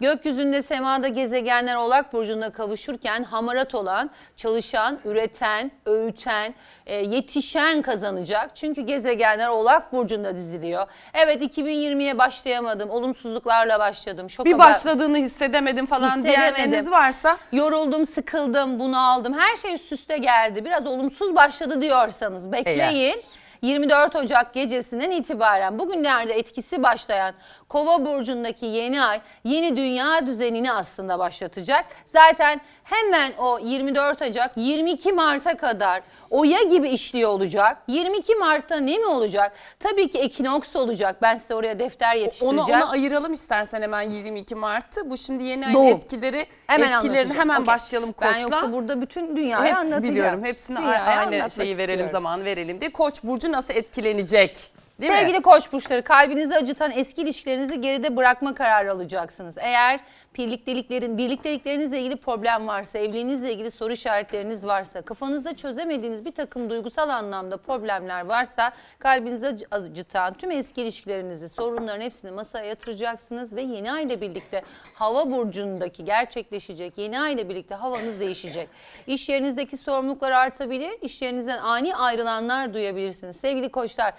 Gökyüzünde semada gezegenler Oğlak Burcu'nda kavuşurken hamarat olan, çalışan, üreten, öğüten, e, yetişen kazanacak. Çünkü gezegenler Oğlak Burcu'nda diziliyor. Evet 2020'ye başlayamadım. Olumsuzluklarla başladım. Şok Bir başladığını hissedemedim falan Hissedemedim. diyenleriniz varsa Yoruldum, sıkıldım, bunaldım. Her şey üst üste geldi. Biraz olumsuz başladı diyorsanız bekleyin. Eğer. 24 Ocak gecesinden itibaren bugünlerde etkisi başlayan Kova burcundaki yeni ay yeni dünya düzenini aslında başlatacak. Zaten hemen o 24 Ocak 22 Mart'a kadar oya gibi işliyor olacak. 22 Mart'ta ne mi olacak? Tabii ki ekinoks olacak. Ben size oraya defter onu, yetiştireceğim. onu ayıralım istersen hemen 22 Mart'ı. Bu şimdi yeni ayın Doğum. etkileri. Hemen etkilerini hemen Okey. başlayalım Ben koçla. yoksa burada bütün dünyayı Hep anlatacağım. biliyorum. Hepsine Dünyayı aynı anlatmak şeyi verelim istiyorum. zaman verelim diye. Koç burcu nasıl etkilenecek? Değil Sevgili mi? koç burçları kalbinizi acıtan eski ilişkilerinizi geride bırakma kararı alacaksınız. Eğer birlikteliklerin, birlikteliklerinizle ilgili problem varsa, evliliğinizle ilgili soru işaretleriniz varsa, kafanızda çözemediğiniz bir takım duygusal anlamda problemler varsa kalbinizi acı- acıtan tüm eski ilişkilerinizi, sorunların hepsini masaya yatıracaksınız ve yeni ay ile birlikte hava burcundaki gerçekleşecek yeni ay ile birlikte havanız değişecek. İş yerinizdeki sorumluluklar artabilir, iş yerinizden ani ayrılanlar duyabilirsiniz. Sevgili koçlar,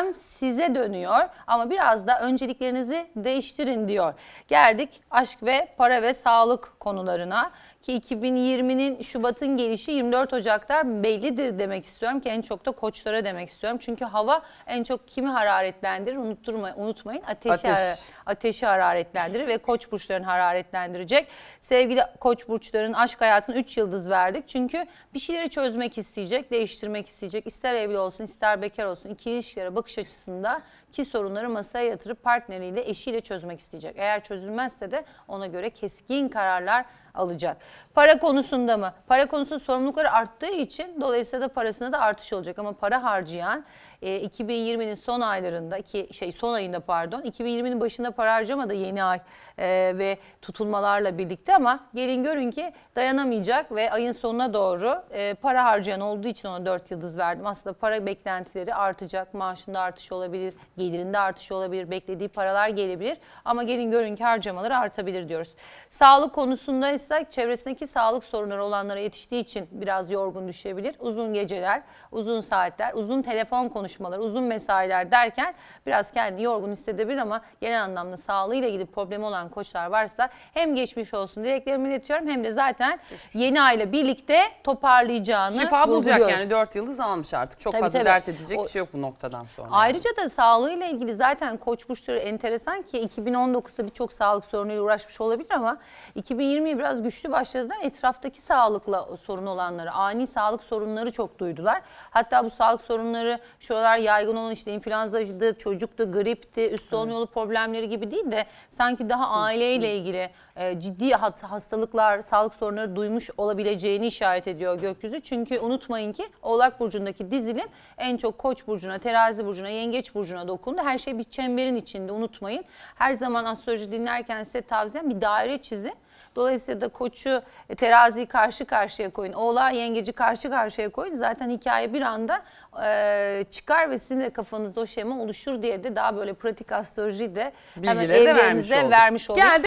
gündem size dönüyor ama biraz da önceliklerinizi değiştirin diyor. Geldik aşk ve para ve sağlık konularına ki 2020'nin Şubat'ın gelişi 24 Ocak'ta bellidir demek istiyorum ki en çok da koçlara demek istiyorum. Çünkü hava en çok kimi hararetlendirir unutturma, unutmayın ateşi, Ateş. ateşi hararetlendirir ve koç burçlarını hararetlendirecek. Sevgili koç burçların aşk hayatını 3 yıldız verdik. Çünkü bir şeyleri çözmek isteyecek, değiştirmek isteyecek. İster evli olsun ister bekar olsun iki ilişkilere bakış açısında ki sorunları masaya yatırıp partneriyle eşiyle çözmek isteyecek. Eğer çözülmezse de ona göre keskin kararlar alacak. Para konusunda mı? Para konusunda sorumlulukları arttığı için dolayısıyla da parasında da artış olacak. Ama para harcayan e, 2020'nin son aylarında ki şey son ayında pardon 2020'nin başında para harcamadı yeni ay e, ve tutulmalarla birlikte ama gelin görün ki dayanamayacak ve ayın sonuna doğru e, para harcayan olduğu için ona 4 yıldız verdim. Aslında para beklentileri artacak. Maaşında artış olabilir, gelirinde artış olabilir, beklediği paralar gelebilir ama gelin görün ki harcamaları artabilir diyoruz. Sağlık konusunda ise çevresindeki sağlık sorunları olanlara yetiştiği için biraz yorgun düşebilir. Uzun geceler, uzun saatler, uzun telefon konuşmaları, uzun mesailer derken biraz kendini yorgun hissedebilir ama genel anlamda sağlığıyla ilgili problemi olan koçlar varsa hem geçmiş olsun dileklerimi iletiyorum hem de zaten yeni ayla birlikte toparlayacağını Şifa bulacak yani 4 yıldız almış artık. Çok Tabii, fazla tabii. dert edecek O- bir şey yok bu noktadan sonra. Ayrıca da sağlığıyla ilgili zaten koç burçları enteresan ki 2019'da birçok sağlık sorunuyla uğraşmış olabilir ama 2020'ye biraz güçlü başladılar. Etraftaki sağlıkla sorun olanları, ani sağlık sorunları çok duydular. Hatta bu sağlık sorunları şu aralar yaygın olan işte influenzaydı, çocuktu, gripti, üst solunum yolu problemleri gibi değil de sanki daha aileyle ilgili e, ciddi hastalıklar, sağlık sorunları duymuş olabileceğini işaret ediyor gökyüzü. Çünkü unutmayın ki Oğlak Burcu'ndaki dizilim en çok Koç Burcu'na, Terazi Burcu'na, Yengeç Burcu'na dokundu. Her şey bir çemberin içinde unutmayın. Her zaman astroloji dinlerken size tavsiyem bir daire çizin. Dolayısıyla da koçu e, teraziyi karşı karşıya koyun. Oğlağı yengeci karşı karşıya koyun. Zaten hikaye bir anda e, çıkar ve sizin de kafanızda o şema oluşur diye de daha böyle pratik astroloji de hemen Bilgileri de vermiş evlerinize olduk. vermiş olduk. Geldi